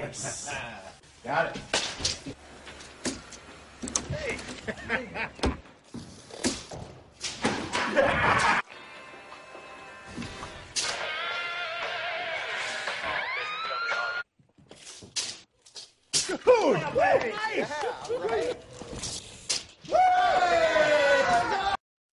Nice. Got it. Hey. Dude! Nice!